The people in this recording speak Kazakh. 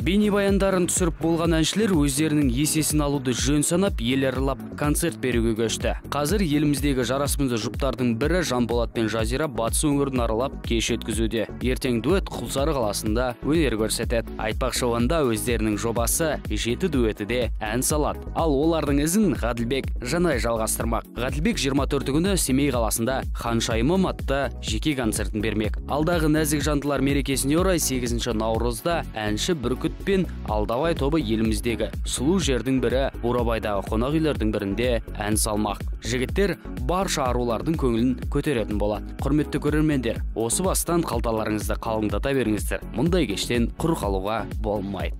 бейнебаяндарын түсіріп болған әншілер өздерінің есесін алуды жөн санап ел аралап концерт беруге көшті. Қазір еліміздегі жарасымды жұптардың бірі жанболат пен жазира батыс өңірін аралап кеш өткізуде. Ертең дуэт құлсары қаласында өнер көрсетеді. Айтпақшы онда өздерінің жобасы жеті дуэті де ән салады. Ал олардың ізін ғаділбек жанай жалғастырмақ. Ғаділбек 24 күні семей қаласында ханшайымым атты жеке концертін бермек. Алдағы нәзік жандылар мерекесіне орай 8 наурызда әнші бүркіт пен алдабай тобы еліміздегі сұлу жердің бірі бурабайдағы қонақ үйлердің бірінде ән салмақ. Жігіттер барша арулардың көңілін көтеретін болады құрметті көрермендер осы бастан қалталарыңызды қалыңдата беріңіздер. Мұндай кештен құр қалуға болмайды.